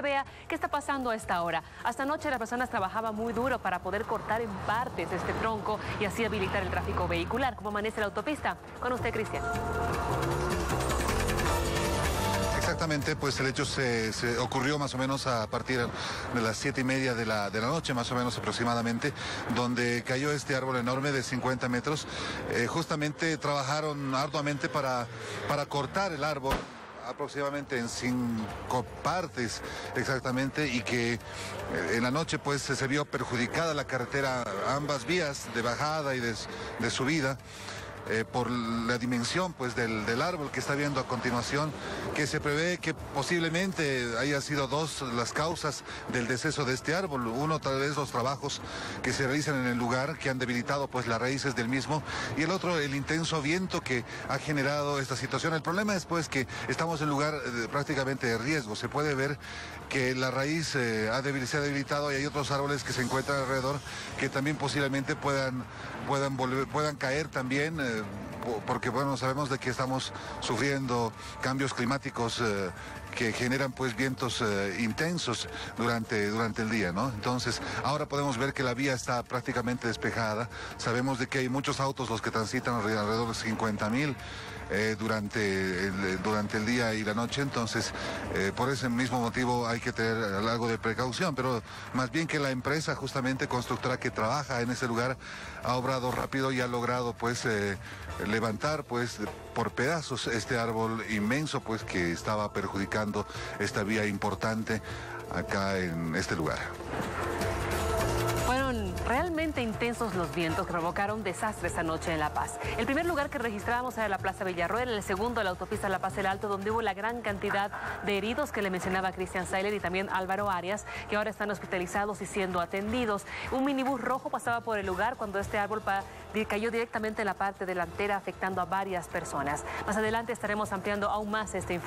Vea qué está pasando a esta hora. Hasta anoche las personas trabajaban muy duro para poder cortar en partes este tronco y así habilitar el tráfico vehicular. ¿Cómo amanece la autopista? Con usted, Cristian. Exactamente, pues el hecho se, ocurrió más o menos a partir de las siete y media de la, de la noche, más o menos aproximadamente, donde cayó este árbol enorme de 50 metros. Eh, justamente trabajaron arduamente para, para cortar el árbol aproximadamente en cinco partes exactamente y que eh, en la noche pues se vio perjudicada la carretera, ambas vías de bajada y de, de subida. Eh, por la dimensión pues del, del, árbol que está viendo a continuación, que se prevé que posiblemente haya sido dos las causas del deceso de este árbol. Uno tal vez los trabajos que se realizan en el lugar, que han debilitado pues las raíces del mismo, y el otro el intenso viento que ha generado esta situación. El problema es pues que estamos en lugar eh, prácticamente de riesgo. Se puede ver que la raíz eh, ha se ha debilitado y hay otros árboles que se encuentran alrededor que también posiblemente puedan, puedan, volver, puedan caer también porque bueno, sabemos de que estamos sufriendo cambios climáticos eh, que generan pues vientos eh, intensos durante, durante el día, ¿no? Entonces, ahora podemos ver que la vía está prácticamente despejada. Sabemos de que hay muchos autos los que transitan alrededor de 50 mil. Eh, durante, el, durante el día y la noche, entonces por ese mismo motivo hay que tener algo de precaución, pero más bien que la empresa justamente constructora que trabaja en ese lugar ha obrado rápido y ha logrado pues levantar pues por pedazos este árbol inmenso pues que estaba perjudicando esta vía importante acá en este lugar. Realmente intensos los vientos provocaron desastres anoche en La Paz. El primer lugar que registrábamos era la Plaza Villarroel, el segundo la autopista La Paz El Alto, donde hubo la gran cantidad de heridos que le mencionaba Cristian Seiler y también Álvaro Arias, que ahora están hospitalizados y siendo atendidos. Un minibús rojo pasaba por el lugar cuando este árbol cayó directamente en la parte delantera, afectando a varias personas. Más adelante estaremos ampliando aún más este informe.